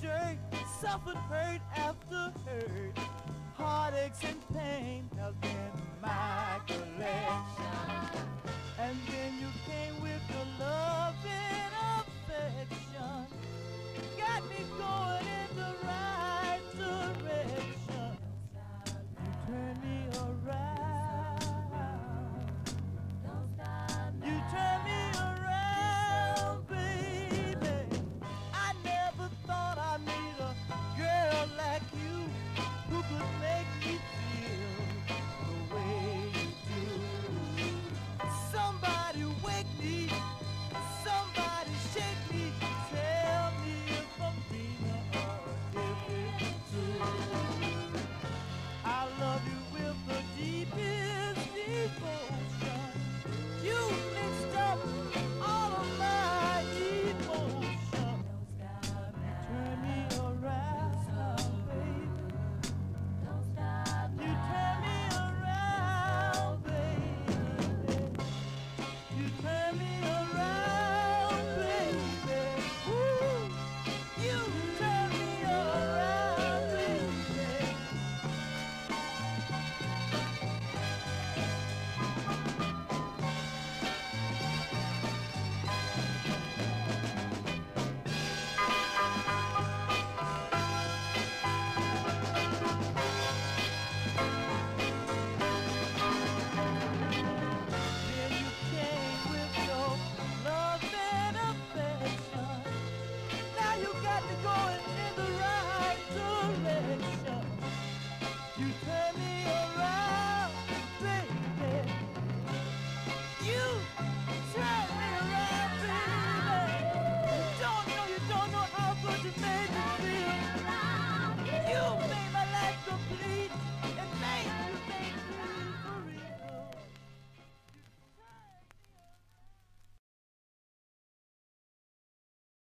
dirt, suffered hurt after hurt, heartaches and